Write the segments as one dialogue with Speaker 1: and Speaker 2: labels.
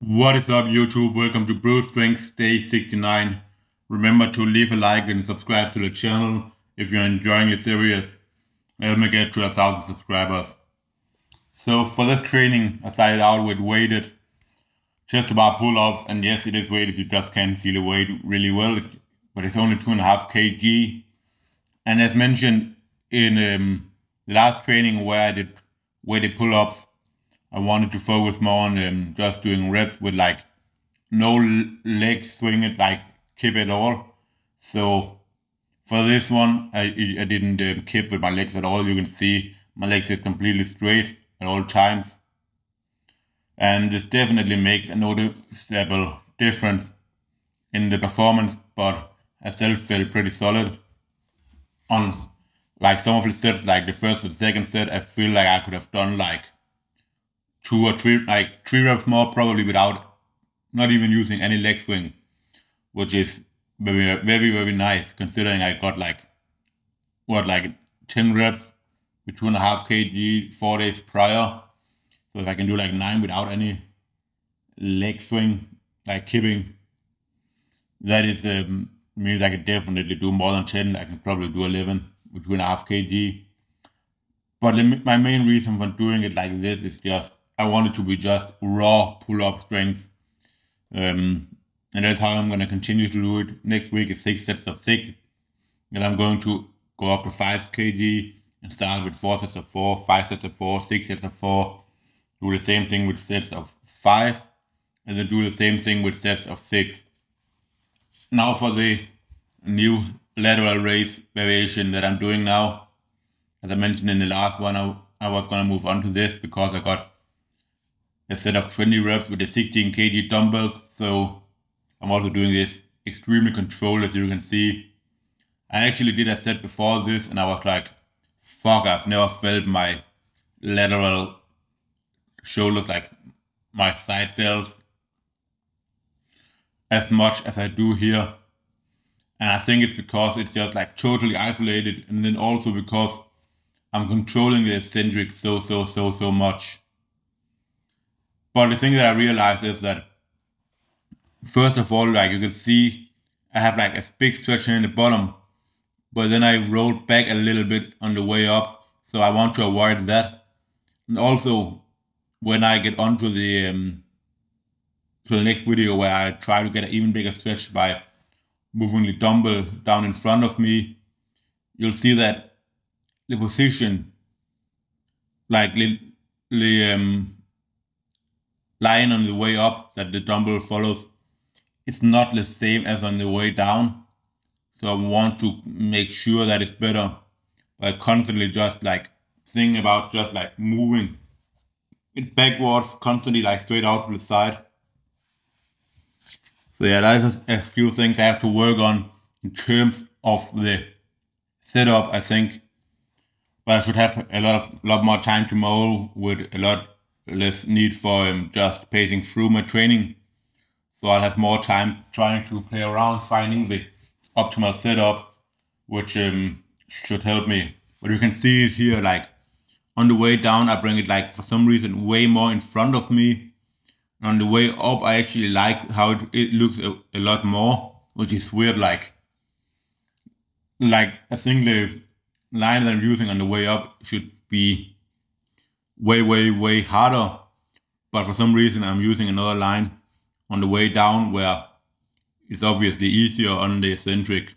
Speaker 1: What is up YouTube? Welcome to Brute Strength Day 69. Remember to leave a like and subscribe to the channel if you're enjoying the series. Help me get to a thousand subscribers. So for this training, I started out with weighted chest bar pull-ups and yes it is weighted, you just can't see the weight really well, but it's only 2.5 kg. And as mentioned in um, last training where I did weighted pull-ups, I wanted to focus more on um, just doing reps with like no leg swing it like kip at all. So for this one, I, I didn't um, kip with my legs at all. You can see my legs are completely straight at all times. And this definitely makes a noticeable difference in the performance, but I still feel pretty solid. On like some of the sets, like the first and second set, I feel like I could have done like two or three, like three reps more probably without not even using any leg swing, which is very, very, very nice considering I got like, what, like 10 reps with two and a half kg four days prior. So if I can do like nine without any leg swing, like kipping, that is um, means I can definitely do more than 10. I can probably do 11 with two and a half kg. But my main reason for doing it like this is just I want it to be just raw pull-up strength. Um, and that's how I'm going to continue to do it. Next week is six sets of six. And I'm going to go up to 5 kg and start with four sets of four, five sets of four, six sets of four. Do the same thing with sets of five. And then do the same thing with sets of six. Now for the new lateral raise variation that I'm doing now. As I mentioned in the last one, I, I was going to move on to this because I got a set of 20 reps with the 16 kg dumbbells. So I'm also doing this extremely controlled as you can see. I actually did a set before this and I was like, fuck, I've never felt my lateral shoulders, like my side delts, as much as I do here. And I think it's because it's just like totally isolated and then also because I'm controlling the eccentric so, so, so, so much. But the thing that I realized is that first of all, like you can see, I have like a big stretch in the bottom, but then I rolled back a little bit on the way up. So I want to avoid that. And also when I get onto the, um, to the next video where I try to get an even bigger stretch by moving the dumbbell down in front of me, you'll see that the position, like the, the um, line on the way up that the dumbbell follows it's not the same as on the way down. So I want to make sure that it's better by constantly just like thinking about just like moving it backwards, constantly like straight out to the side. So yeah, that's a few things I have to work on in terms of the setup, I think. But I should have a lot of lot more time tomorrow with a lot less need for um, just pacing through my training. So I'll have more time trying to play around finding the optimal setup, which um, should help me. But you can see it here, like on the way down, I bring it like for some reason way more in front of me. On the way up, I actually like how it, it looks a, a lot more, which is weird. Like, like I think the line that I'm using on the way up should be way, way, way harder. But for some reason, I'm using another line on the way down where it's obviously easier on the eccentric.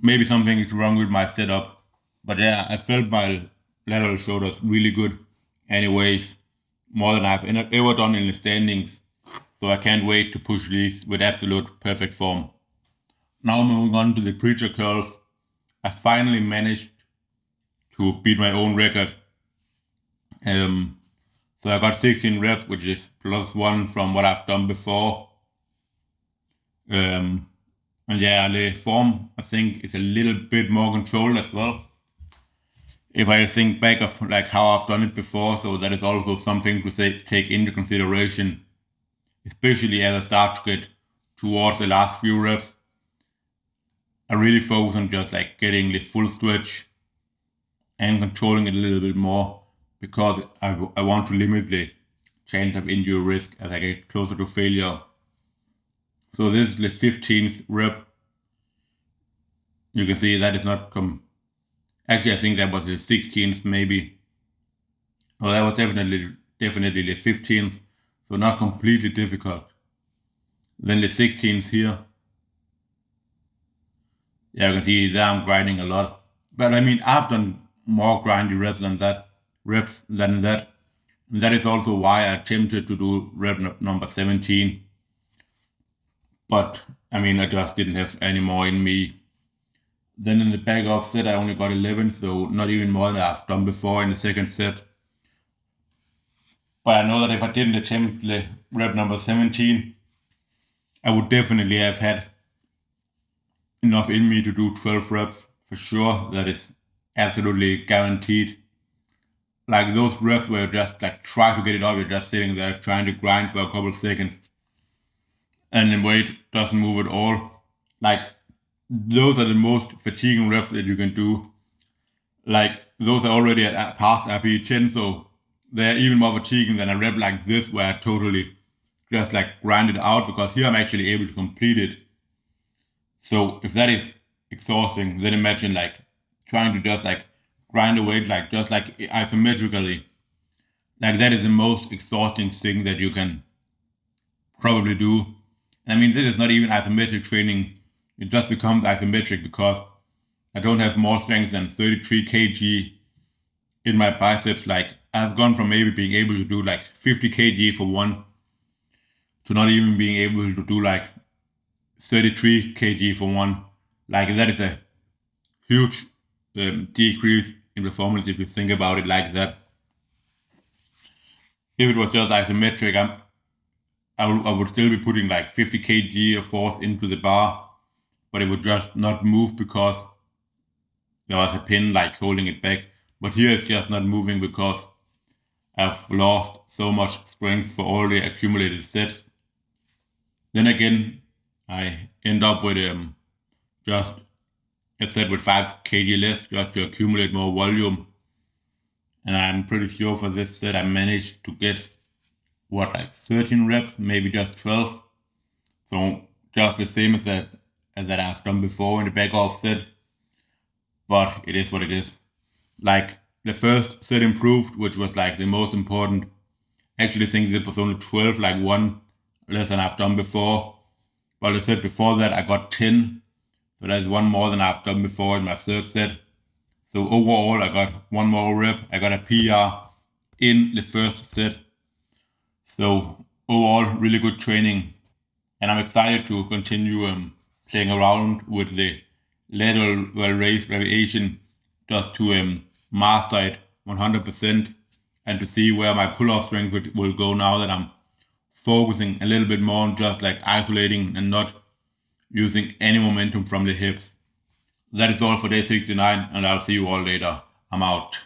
Speaker 1: Maybe something is wrong with my setup. But yeah, I felt my lateral shoulders really good anyways. More than I've ever done in the standings. So I can't wait to push these with absolute perfect form. Now moving on to the preacher curls. I finally managed to beat my own record um, so I got 16 reps, which is plus one from what I've done before. Um, and yeah, the form I think is a little bit more controlled as well. If I think back of like how I've done it before, so that is also something to say, take into consideration, especially as I start to get towards the last few reps. I really focus on just like getting the full stretch and controlling it a little bit more because I, I want to limit the chance of injury risk as I get closer to failure. So this is the 15th rep. You can see that is not come. Actually, I think that was the 16th maybe. Well, that was definitely definitely the 15th. So not completely difficult. Then the 16th here. Yeah, you can see there I'm grinding a lot. But I mean, I've done more grindy reps than that. Reps than that. And that is also why I attempted to do rep number 17. But I mean, I just didn't have any more in me. Then in the back off set, I only got 11, so not even more than I've done before in the second set. But I know that if I didn't attempt the rep number 17, I would definitely have had enough in me to do 12 reps for sure. That is absolutely guaranteed. Like those reps where you just like try to get it up, you're just sitting there trying to grind for a couple seconds and the weight doesn't move at all. Like those are the most fatiguing reps that you can do. Like those are already at past RPE10, so they're even more fatiguing than a rep like this where I totally just like grind it out because here I'm actually able to complete it. So if that is exhausting, then imagine like trying to just like grind away like just like isometrically. Like that is the most exhausting thing that you can probably do. I mean, this is not even isometric training. It just becomes isometric because I don't have more strength than 33 kg in my biceps. Like I've gone from maybe being able to do like 50 kg for one to not even being able to do like 33 kg for one. Like that is a huge um, decrease in performance if you think about it like that. If it was just isometric, I'm, I would still be putting like 50 kg of force into the bar, but it would just not move because there was a pin like holding it back. But here it's just not moving because I've lost so much strength for all the accumulated sets. Then again, I end up with um, just a said with 5 kg less just to accumulate more volume. And I'm pretty sure for this set I managed to get, what, like 13 reps, maybe just 12. So just the same as that, as that I've done before in the back off set. But it is what it is. Like the first set improved, which was like the most important. Actually, think it was only 12, like one less than I've done before. But I said before that I got 10. So that's one more than I've done before in my third set. So overall, I got one more rep. I got a PR in the first set. So overall, really good training. And I'm excited to continue um, playing around with the lateral well raised variation just to um, master it 100% and to see where my pull-up strength will go now that I'm focusing a little bit more on just like isolating and not using any momentum from the hips. That is all for day 69 and I'll see you all later. I'm out.